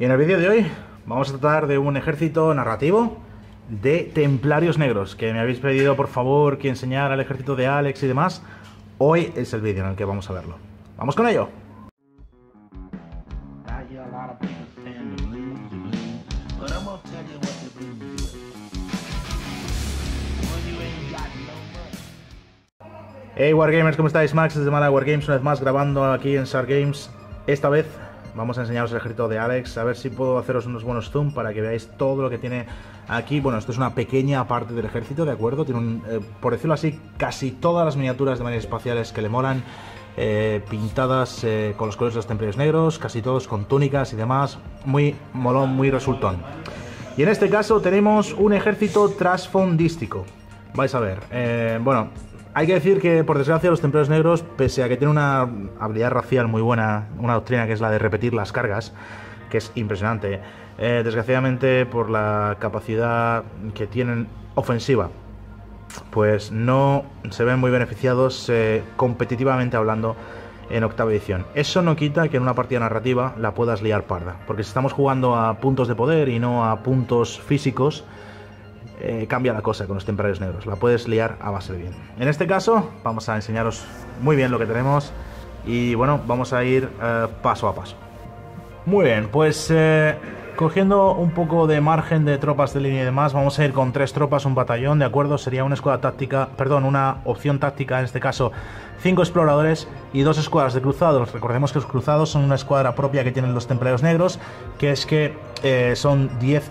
Y en el vídeo de hoy vamos a tratar de un ejército narrativo de templarios negros, que me habéis pedido por favor que enseñara el ejército de Alex y demás. Hoy es el vídeo en el que vamos a verlo. ¡Vamos con ello! Hey Wargamers, ¿cómo estáis? Max desde Mala Wargames, una vez más grabando aquí en Shark Games. Esta vez vamos a enseñaros el ejército de Alex, a ver si puedo haceros unos buenos zoom para que veáis todo lo que tiene aquí. Bueno, esto es una pequeña parte del ejército, ¿de acuerdo? Tiene, un, eh, por decirlo así, casi todas las miniaturas de manera espaciales que le molan. Eh, pintadas eh, con los colores de los templarios negros, casi todos con túnicas y demás. Muy molón, muy resultón. Y en este caso tenemos un ejército trasfondístico. Vais a ver. Bueno, hay que decir que, por desgracia, los templarios negros, pese a que tienen una habilidad racial muy buena, una doctrina que es la de repetir las cargas, que es impresionante, eh, desgraciadamente por la capacidad que tienen ofensiva, pues no se ven muy beneficiados eh, competitivamente hablando en octava edición. Eso no quita que en una partida narrativa la puedas liar parda, porque si estamos jugando a puntos de poder y no a puntos físicos, eh, cambia la cosa con los templarios negros. La puedes liar a base de bien. En este caso, vamos a enseñaros muy bien lo que tenemos y bueno, vamos a ir eh, paso a paso. Muy bien, pues eh, cogiendo un poco de margen de tropas de línea y demás, vamos a ir con tres tropas, un batallón, ¿de acuerdo? Sería una escuadra táctica, perdón, una opción táctica, en este caso, cinco exploradores y dos escuadras de cruzados. Recordemos que los cruzados son una escuadra propia que tienen los templarios negros, que es que son 10...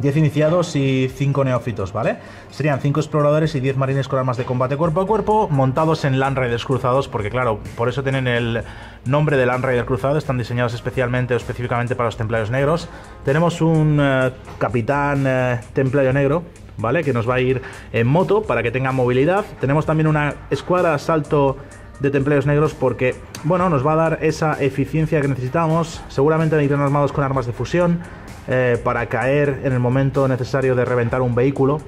10 iniciados y 5 neófitos, ¿vale? Serían 5 exploradores y 10 marines con armas de combate cuerpo a cuerpo, montados en Land Raiders cruzados, porque claro, por eso tienen el nombre de Land Raider cruzado, están diseñados especialmente o específicamente para los templarios negros. Tenemos un uh, capitán uh, templario negro, ¿vale? Que nos va a ir en moto para que tenga movilidad. Tenemos también una escuadra de asalto de templarios negros porque, bueno, nos va a dar esa eficiencia que necesitamos. Seguramente irán armados con armas de fusión eh, para caer en el momento necesario de reventar un vehículo.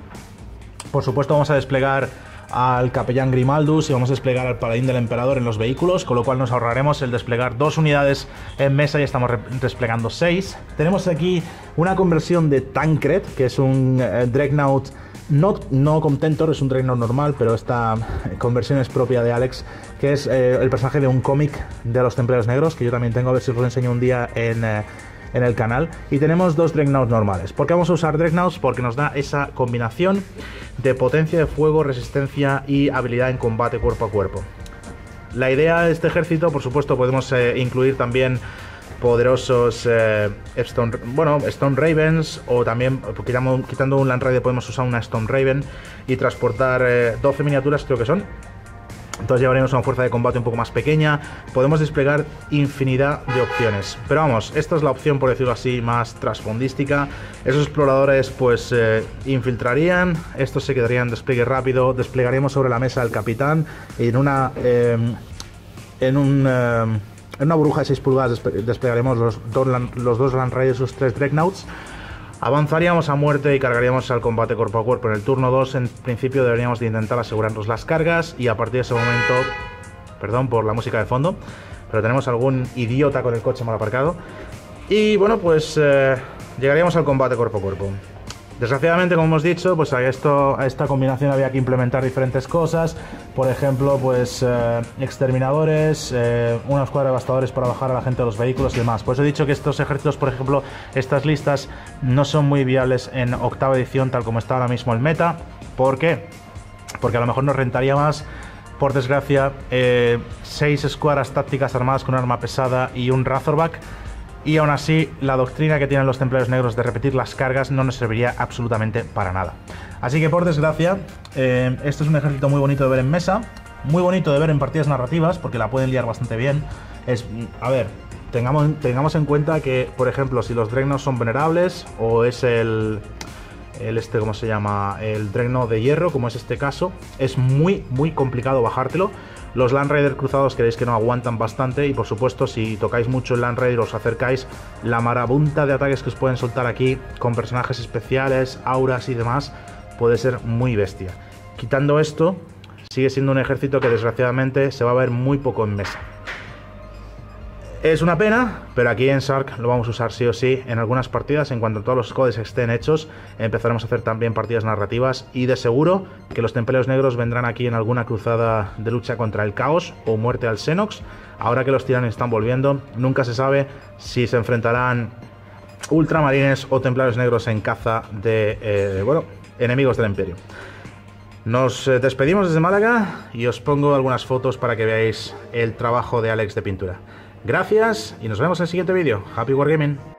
Por supuesto vamos a desplegar al capellán Grimaldus y vamos a desplegar al paladín del emperador en los vehículos, con lo cual nos ahorraremos el desplegar dos unidades en mesa y estamos desplegando seis. Tenemos aquí una conversión de Tancred, que es un eh, Dreadnought no, no Contentor, es un Dreadnought normal, pero esta conversión es propia de Alex, que es eh, el personaje de un cómic de los Templarios Negros, que yo también tengo, a ver si os lo enseño un día en... en el canal y tenemos dos Dreadnoughts normales. ¿Por qué vamos a usar Dreadnoughts? Porque nos da esa combinación de potencia de fuego, resistencia y habilidad en combate cuerpo a cuerpo. La idea de este ejército, por supuesto, podemos eh, incluir también poderosos eh, Stone, bueno, Stone Ravens o también quitando, quitando un Land Raider podemos usar una Stone Raven y transportar eh, 12 miniaturas creo que son entonces llevaremos una fuerza de combate un poco más pequeña. Podemos desplegar infinidad de opciones. Pero vamos, esta es la opción, por decirlo así, más trasfondística. Esos exploradores pues eh, infiltrarían, estos se quedarían en despliegue rápido. Desplegaremos sobre la mesa al capitán y en una... Eh, en un... Eh, en una burbuja de 6 pulgadas desplegaremos los dos, los dos Land Raiders, sus tres Dreadnoughts. Avanzaríamos a muerte y cargaríamos al combate cuerpo a cuerpo. En el turno 2, en principio, deberíamos de intentar asegurarnos las cargas y a partir de ese momento, perdón por la música de fondo, pero tenemos algún idiota con el coche mal aparcado. Y bueno, pues eh, llegaríamos al combate cuerpo a cuerpo. Desgraciadamente, como hemos dicho, pues a, esto, a esta combinación había que implementar diferentes cosas. Por ejemplo, pues eh, exterminadores, eh, una escuadra de bastadores para bajar a la gente de los vehículos y demás. Por eso he dicho que estos ejércitos, por ejemplo, estas listas no son muy viables en octava edición, tal como está ahora mismo el meta. ¿Por qué? Porque a lo mejor nos rentaría más por desgracia, eh, seis escuadras tácticas armadas con un arma pesada y un Razorback y aún así la doctrina que tienen los templarios negros de repetir las cargas no nos serviría absolutamente para nada. Así que por desgracia, eh, este es un ejército muy bonito de ver en mesa, muy bonito de ver en partidas narrativas porque la pueden liar bastante bien. Es, a ver, tengamos, tengamos en cuenta que, por ejemplo, si los Dreadnoughts son venerables o es el, el este, ¿cómo se llama? El Dreadnought de hierro, como es este caso, es muy, muy complicado bajártelo. Los Land Raider cruzados queréis que no aguantan bastante y por supuesto si tocáis mucho el Land Raider os acercáis, la marabunta de ataques que os pueden soltar aquí con personajes especiales, auras y demás puede ser muy bestia. Quitando esto, sigue siendo un ejército que desgraciadamente se va a ver muy poco en mesa. Es una pena, pero aquí en Sark lo vamos a usar sí o sí en algunas partidas. En cuanto todos los codes estén hechos, empezaremos a hacer también partidas narrativas y de seguro que los Templarios Negros vendrán aquí en alguna cruzada de lucha contra el caos o muerte al Xenox. Ahora que los tiranes están volviendo, nunca se sabe si se enfrentarán ultramarines o templarios negros en caza de, eh, bueno, enemigos del imperio. Nos eh, despedimos desde Málaga y os pongo algunas fotos para que veáis el trabajo de Alex de pintura. Gracias y nos vemos en el siguiente vídeo. Happy Wargaming.